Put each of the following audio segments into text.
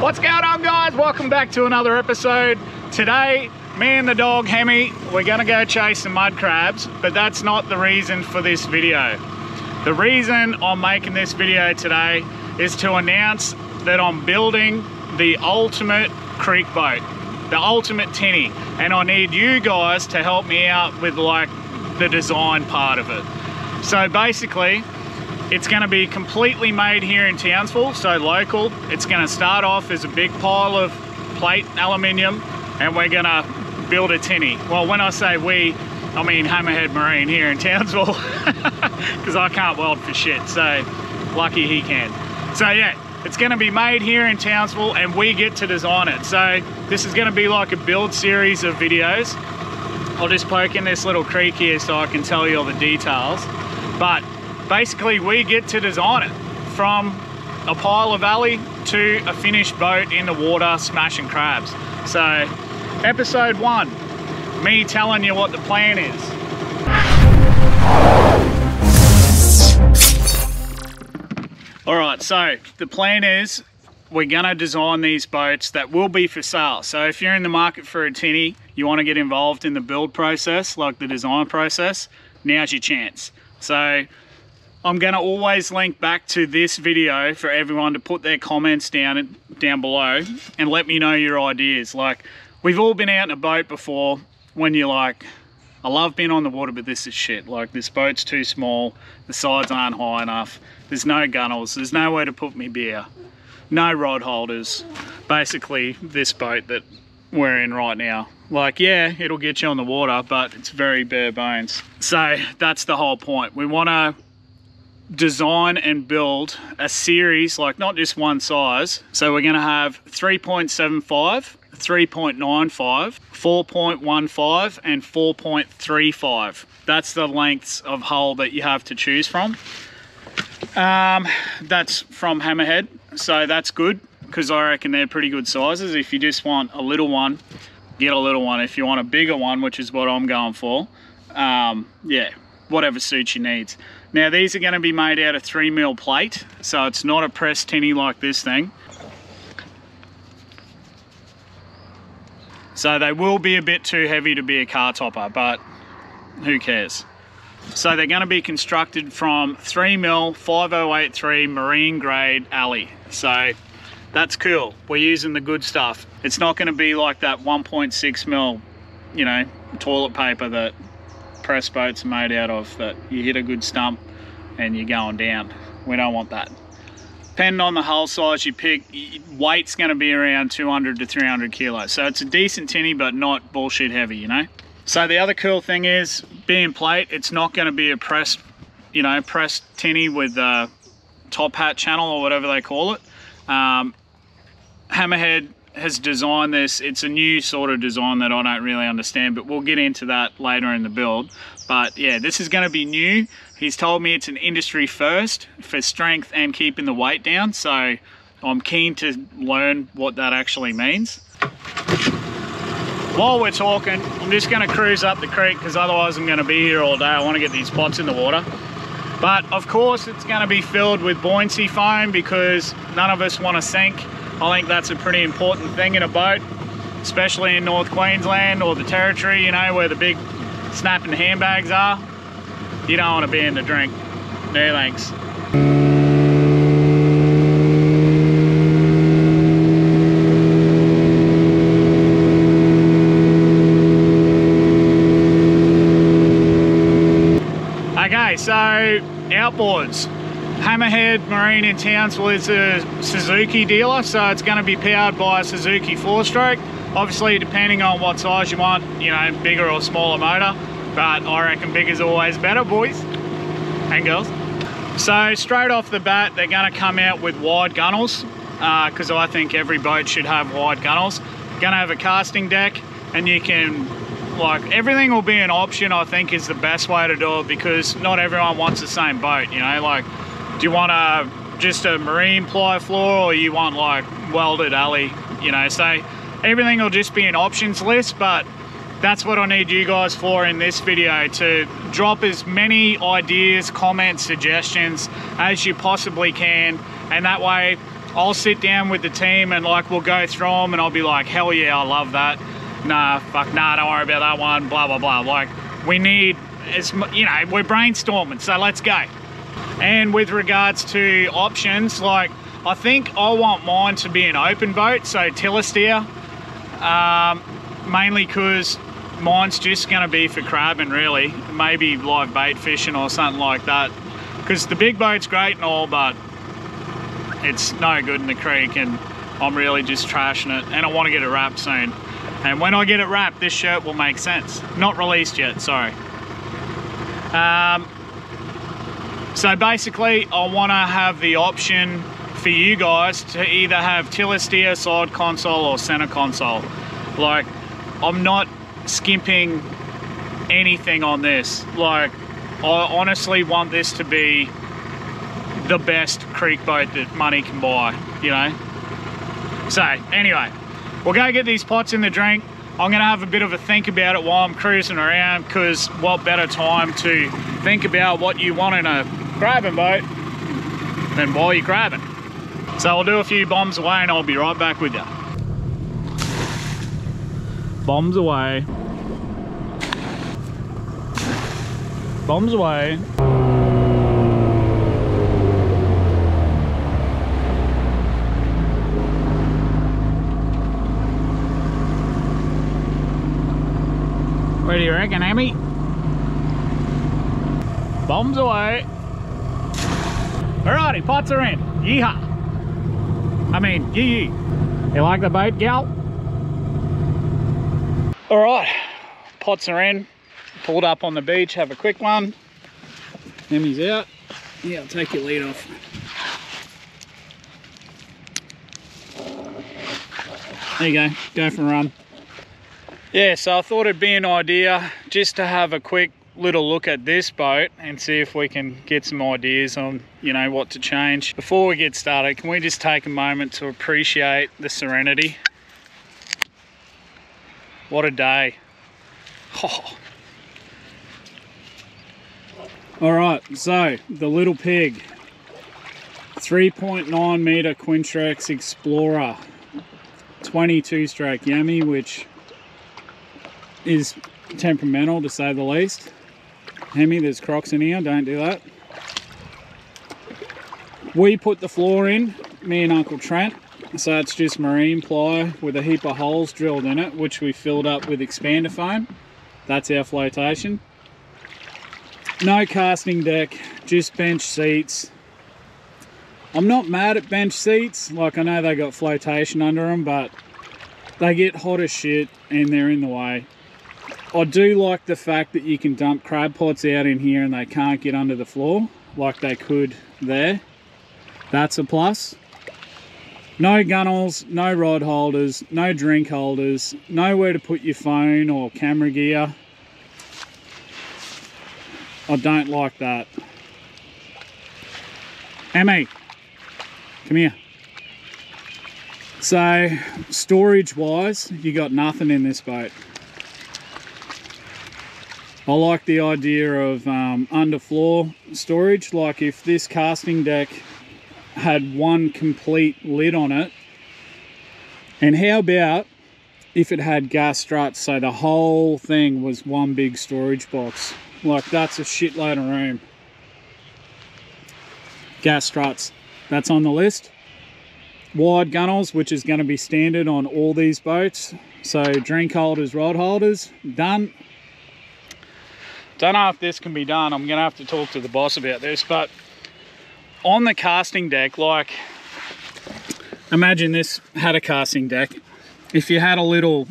What's going on guys? Welcome back to another episode. Today, me and the dog Hemi, we're gonna go chase some mud crabs, but that's not the reason for this video. The reason I'm making this video today is to announce that I'm building the ultimate creek boat, the ultimate tinny, and I need you guys to help me out with like the design part of it. So basically, it's going to be completely made here in Townsville, so local. It's going to start off as a big pile of plate aluminium and we're going to build a tinny. Well, when I say we, I mean Hammerhead Marine here in Townsville because I can't weld for shit, so lucky he can. So yeah, it's going to be made here in Townsville and we get to design it. So this is going to be like a build series of videos. I'll just poke in this little creek here so I can tell you all the details. But basically we get to design it from a pile of alley to a finished boat in the water smashing crabs. So episode one, me telling you what the plan is. All right, so the plan is we're gonna design these boats that will be for sale. So if you're in the market for a tinny, you wanna get involved in the build process, like the design process, now's your chance. So I'm going to always link back to this video for everyone to put their comments down down below and let me know your ideas. Like, we've all been out in a boat before when you're like, I love being on the water, but this is shit. Like, this boat's too small, the sides aren't high enough, there's no gunnels, there's nowhere to put me beer, no rod holders. Basically, this boat that we're in right now. Like, yeah, it'll get you on the water, but it's very bare bones. So that's the whole point. We want to design and build a series, like not just one size. So we're gonna have 3.75, 3.95, 4.15 and 4.35. That's the lengths of hull that you have to choose from. Um, that's from Hammerhead, so that's good because I reckon they're pretty good sizes. If you just want a little one, get a little one. If you want a bigger one, which is what I'm going for, um, yeah, whatever suits your needs. Now these are going to be made out of 3 mil plate, so it's not a pressed tinny like this thing. So they will be a bit too heavy to be a car topper, but who cares? So they're going to be constructed from 3 mil 5083 marine grade alley. So that's cool. We're using the good stuff. It's not going to be like that 1.6 mil, you know, toilet paper that press boats are made out of that you hit a good stump and you're going down. We don't want that. Depending on the hull size you pick, weight's going to be around 200 to 300 kilos. So it's a decent tinny, but not bullshit heavy, you know? So the other cool thing is, being plate, it's not going to be a pressed, you know, pressed tinny with a top hat channel or whatever they call it. Um, Hammerhead has designed this. It's a new sort of design that I don't really understand, but we'll get into that later in the build. But yeah, this is gonna be new. He's told me it's an industry first for strength and keeping the weight down. So I'm keen to learn what that actually means. While we're talking, I'm just gonna cruise up the creek because otherwise I'm gonna be here all day. I wanna get these pots in the water. But of course it's gonna be filled with buoyancy foam because none of us wanna sink. I think that's a pretty important thing in a boat, especially in North Queensland or the Territory, you know, where the big snapping handbags are. You don't want to be in the drink. No thanks. Okay, so outboards. Hammerhead Marine in Townsville is a Suzuki dealer, so it's going to be powered by a Suzuki four-stroke. Obviously, depending on what size you want, you know, bigger or smaller motor, but I reckon big is always better, boys and girls. So straight off the bat, they're going to come out with wide gunnels, because uh, I think every boat should have wide gunnels. Going to have a casting deck, and you can like everything will be an option I think is the best way to do it because not everyone wants the same boat you know like do you want a just a marine ply floor or you want like welded alley you know so everything will just be an options list but that's what I need you guys for in this video to drop as many ideas comments suggestions as you possibly can and that way I'll sit down with the team and like we'll go through them and I'll be like, hell yeah, I love that. Nah, fuck, nah, don't worry about that one, blah, blah, blah. Like, we need, as you know, we're brainstorming, so let's go. And with regards to options, like, I think I want mine to be an open boat, so tiller steer, um, mainly because mine's just going to be for crabbing, really. Maybe live bait fishing or something like that. Because the big boat's great and all, but it's no good in the creek and I'm really just trashing it and I want to get it wrapped soon. And when I get it wrapped, this shirt will make sense. Not released yet, sorry. Um, so basically, I want to have the option for you guys to either have tiller steer, side console, or center console. Like, I'm not skimping anything on this. Like, I honestly want this to be the best creek boat that money can buy, you know? So, anyway, we'll go get these pots in the drink. I'm gonna have a bit of a think about it while I'm cruising around because what better time to think about what you want in a crabbing boat than while you're crabbing. So I'll do a few bombs away and I'll be right back with you. Bombs away. Bombs away. What do you reckon, Amy? Bombs away. Alrighty, pots are in. Yeehaw. I mean, yee yee. You like the boat, gal? Alright, pots are in. Pulled up on the beach, have a quick one. Emmy's out. Yeah, I'll take your lead off. There you go, go for a run. Yeah, so I thought it'd be an idea just to have a quick little look at this boat and see if we can get some ideas on, you know, what to change. Before we get started, can we just take a moment to appreciate the serenity? What a day. Oh. All right, so the little pig, 3.9 meter Quintrex Explorer, 22 stroke Yami, which is temperamental to say the least. Hemi, there's crocs in here, don't do that. We put the floor in, me and Uncle Trent, so it's just marine ply with a heap of holes drilled in it, which we filled up with expander foam. That's our flotation. No casting deck, just bench seats. I'm not mad at bench seats, like I know they got flotation under them, but they get hot as shit and they're in the way. I do like the fact that you can dump crab pots out in here and they can't get under the floor like they could there. That's a plus. No gunnels, no rod holders, no drink holders, nowhere to put your phone or camera gear. I don't like that. Emmy, come here. So, storage wise, you got nothing in this boat. I like the idea of um, underfloor storage. Like if this casting deck had one complete lid on it, and how about if it had gas struts so the whole thing was one big storage box? Like that's a shitload of room. Gas struts, that's on the list. Wide gunnels, which is going to be standard on all these boats. So drink holders, rod holders, done don't know if this can be done. I'm gonna have to talk to the boss about this, but on the casting deck, like, imagine this had a casting deck. If you had a little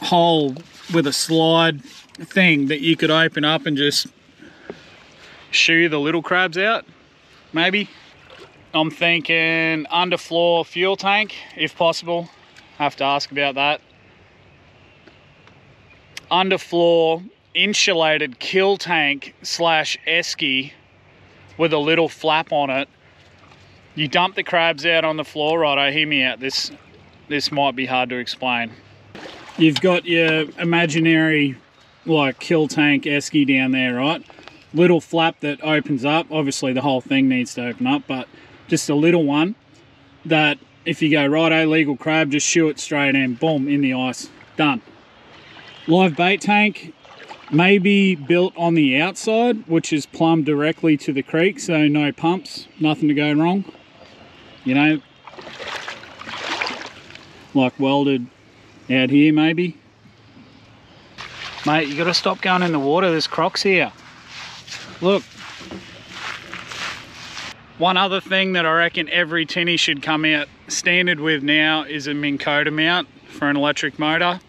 hole with a slide thing that you could open up and just shoo the little crabs out, maybe. I'm thinking underfloor fuel tank, if possible. Have to ask about that. Underfloor insulated kill tank slash esky with a little flap on it. You dump the crabs out on the floor, right? Oh, hear me out. This this might be hard to explain. You've got your imaginary like kill tank esky down there, right? Little flap that opens up. Obviously the whole thing needs to open up, but just a little one. that if you go righto oh, legal crab just shoot it straight in boom in the ice done live bait tank may be built on the outside which is plumbed directly to the creek so no pumps nothing to go wrong. You know like welded out here maybe. Mate you got to stop going in the water. There's crocs here. Look. One other thing that I reckon every tinny should come out standard with now is a Minn mount for an electric motor.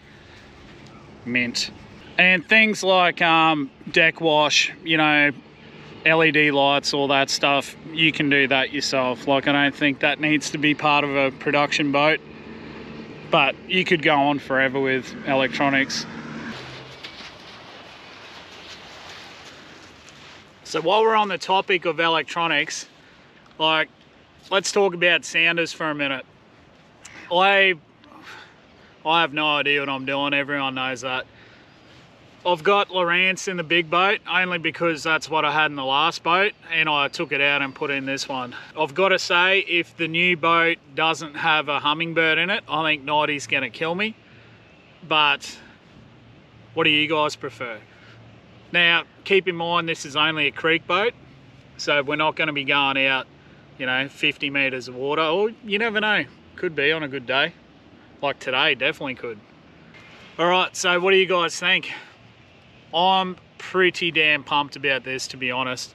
Mint. And things like um, deck wash, you know, LED lights, all that stuff, you can do that yourself. Like I don't think that needs to be part of a production boat. But you could go on forever with electronics. So while we're on the topic of electronics, like, let's talk about sounders for a minute. I, I have no idea what I'm doing. Everyone knows that. I've got Lowrance in the big boat only because that's what I had in the last boat and I took it out and put in this one. I've got to say if the new boat doesn't have a Humminbird in it, I think Nighty's going to kill me. But what do you guys prefer? Now, keep in mind this is only a creek boat, so we're not going to be going out you know, 50 meters of water, or you never know, could be on a good day. Like today, definitely could. All right, so what do you guys think? I'm pretty damn pumped about this, to be honest.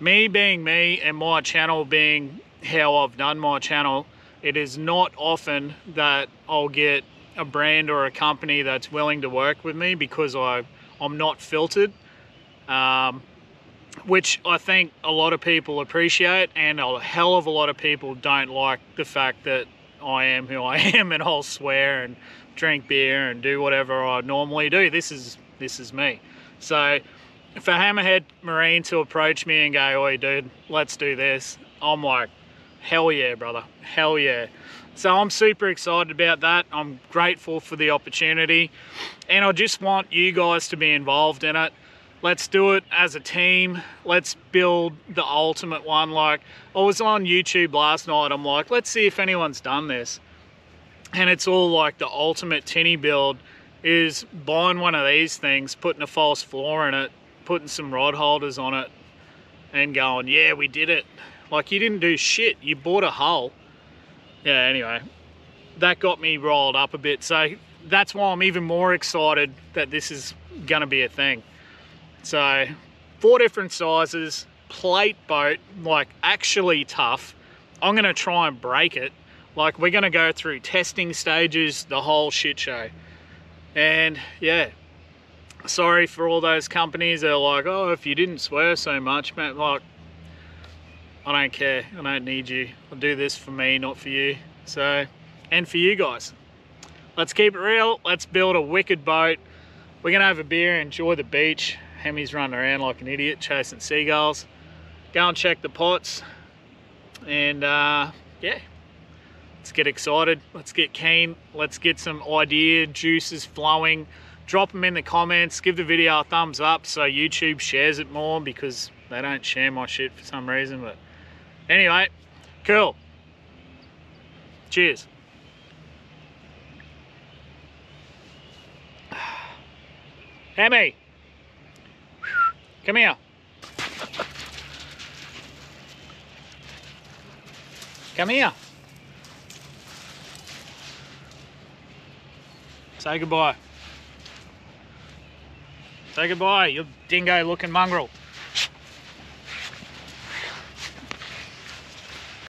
Me being me and my channel being how I've done my channel, it is not often that I'll get a brand or a company that's willing to work with me because I, I'm not filtered. Um, which I think a lot of people appreciate and a hell of a lot of people don't like the fact that I am who I am and I'll swear and drink beer and do whatever I normally do. This is this is me. So for Hammerhead Marine to approach me and go, oi dude, let's do this, I'm like, hell yeah, brother, hell yeah. So I'm super excited about that. I'm grateful for the opportunity and I just want you guys to be involved in it let's do it as a team. Let's build the ultimate one like i was on youtube last night i'm like let's see if anyone's done this. And it's all like the ultimate tinny build is buying one of these things putting a false floor in it putting some rod holders on it and going yeah we did it. Like you didn't do shit you bought a hull. Yeah anyway that got me rolled up a bit. So that's why i'm even more excited that this is gonna be a thing so four different sizes, plate boat, like actually tough. I'm gonna try and break it. Like we're gonna go through testing stages, the whole shit show. And yeah, sorry for all those companies that are like, oh, if you didn't swear so much, man, like, I don't care, I don't need you. I'll do this for me, not for you. So, and for you guys. Let's keep it real, let's build a wicked boat. We're gonna have a beer, enjoy the beach, Hemi's running around like an idiot chasing seagulls. Go and check the pots. And uh, yeah, let's get excited. Let's get keen. Let's get some idea juices flowing. Drop them in the comments. Give the video a thumbs up so YouTube shares it more because they don't share my shit for some reason. But anyway, cool. Cheers. Hemi. Come here. Come here. Say goodbye. Say goodbye, you dingo looking mongrel.